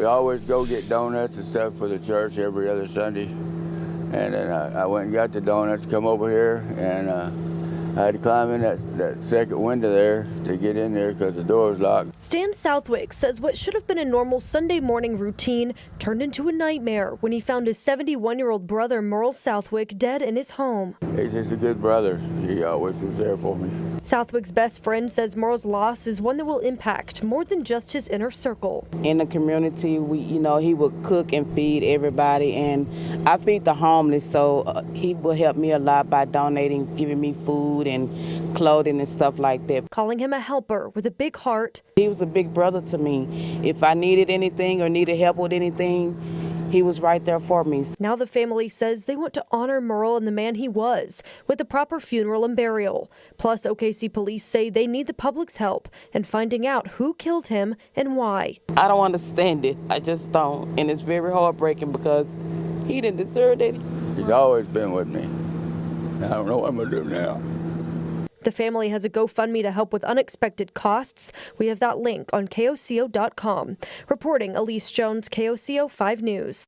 We always go get donuts and stuff for the church every other Sunday. And then I, I went and got the donuts, come over here, and uh, I had to climb in that, that second window there to get in there because the door was locked. Stan Southwick says what should have been a normal Sunday morning routine turned into a nightmare when he found his 71 year old brother, Merle Southwick, dead in his home. He's just a good brother. He always was there for me. Southwick's best friend says Merle's loss is one that will impact more than just his inner circle. in the community. We, you know, he would cook and feed everybody, and I feed the homeless. So uh, he would help me a lot by donating, giving me food and clothing and stuff like that. Calling him a helper with a big heart, He was a big brother to me. If I needed anything or needed help with anything, he was right there for me. Now the family says they want to honor Merle and the man he was with a proper funeral and burial. Plus, OKC police say they need the public's help in finding out who killed him and why. I don't understand it. I just don't, and it's very heartbreaking because he didn't deserve it. He's always been with me. I don't know what I'm going to do now. The family has a GoFundMe to help with unexpected costs. We have that link on KOCO.com. Reporting Elise Jones, KOCO 5 News.